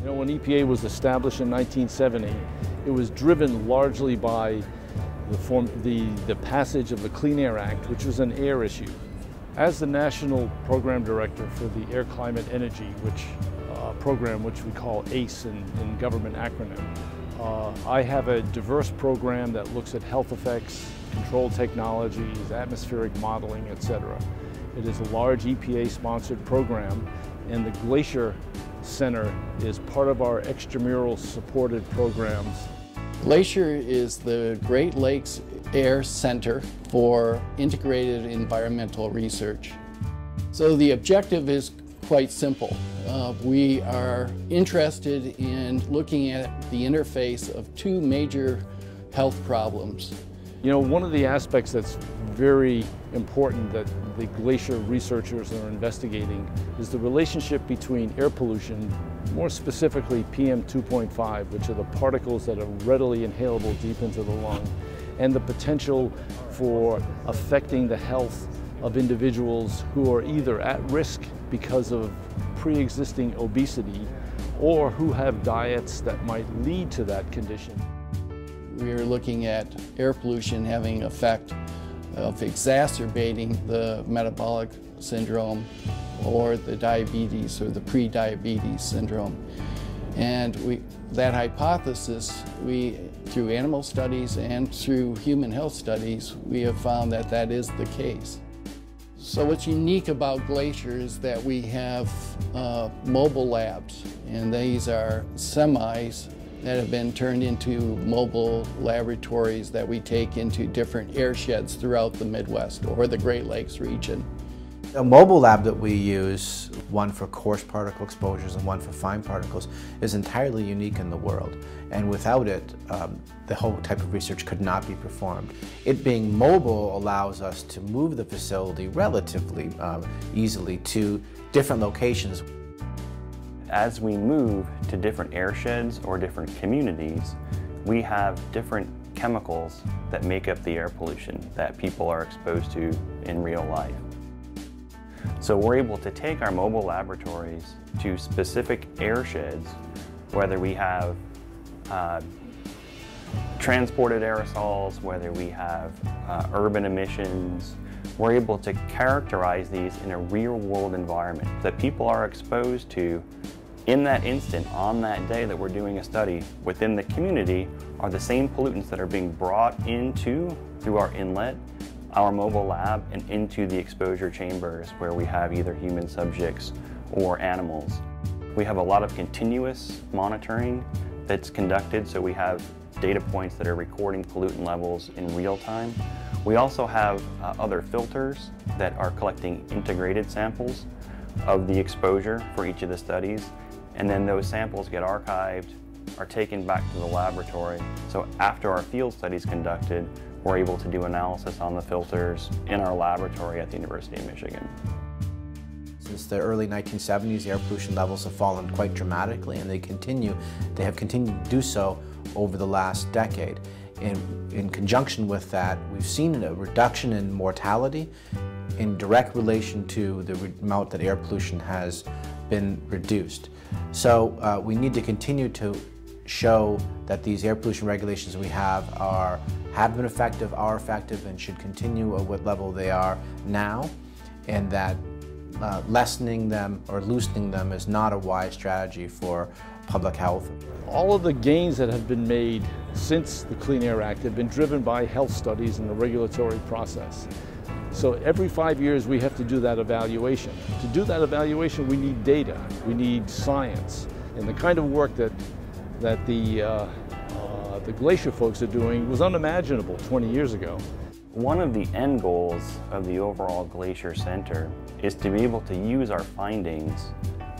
You know, when EPA was established in 1970, it was driven largely by the, form, the, the passage of the Clean Air Act, which was an air issue. As the National Program Director for the Air Climate Energy, which uh, program which we call ACE in, in government acronym, uh, I have a diverse program that looks at health effects, control technologies, atmospheric modeling, etc. It is a large EPA-sponsored program, and the Glacier Center is part of our extramural supported programs. Glacier is the Great Lakes Air Center for Integrated Environmental Research. So the objective is quite simple. Uh, we are interested in looking at the interface of two major health problems. You know, one of the aspects that's very important that the glacier researchers are investigating is the relationship between air pollution, more specifically PM 2.5, which are the particles that are readily inhalable deep into the lung, and the potential for affecting the health of individuals who are either at risk because of pre-existing obesity or who have diets that might lead to that condition. We are looking at air pollution having effect of exacerbating the metabolic syndrome or the diabetes or the pre-diabetes syndrome. And we, that hypothesis, we, through animal studies and through human health studies, we have found that that is the case. So what's unique about Glacier is that we have uh, mobile labs, and these are semis that have been turned into mobile laboratories that we take into different airsheds throughout the Midwest or the Great Lakes region. A mobile lab that we use, one for coarse particle exposures and one for fine particles, is entirely unique in the world. And without it, um, the whole type of research could not be performed. It being mobile allows us to move the facility relatively uh, easily to different locations. As we move to different airsheds or different communities, we have different chemicals that make up the air pollution that people are exposed to in real life. So we're able to take our mobile laboratories to specific airsheds, whether we have uh, transported aerosols, whether we have uh, urban emissions, we're able to characterize these in a real world environment that people are exposed to in that instant, on that day that we're doing a study within the community, are the same pollutants that are being brought into through our inlet, our mobile lab, and into the exposure chambers where we have either human subjects or animals. We have a lot of continuous monitoring that's conducted, so we have data points that are recording pollutant levels in real time. We also have uh, other filters that are collecting integrated samples of the exposure for each of the studies and then those samples get archived, are taken back to the laboratory. So after our field studies conducted, we're able to do analysis on the filters in our laboratory at the University of Michigan. Since the early 1970s, the air pollution levels have fallen quite dramatically and they continue, they have continued to do so over the last decade. In, in conjunction with that, we've seen a reduction in mortality in direct relation to the amount that air pollution has been reduced. So uh, we need to continue to show that these air pollution regulations we have are have been effective, are effective, and should continue at what level they are now, and that uh, lessening them or loosening them is not a wise strategy for public health. All of the gains that have been made since the Clean Air Act have been driven by health studies and the regulatory process. So every five years we have to do that evaluation. To do that evaluation we need data, we need science. And the kind of work that, that the, uh, uh, the Glacier folks are doing was unimaginable 20 years ago. One of the end goals of the overall Glacier Center is to be able to use our findings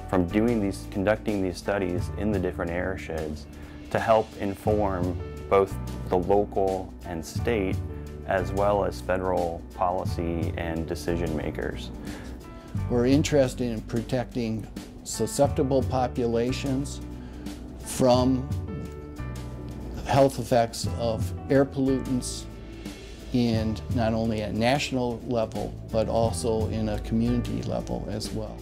from doing these, conducting these studies in the different airsheds to help inform both the local and state as well as federal policy and decision makers. We're interested in protecting susceptible populations from health effects of air pollutants and not only at national level but also in a community level as well.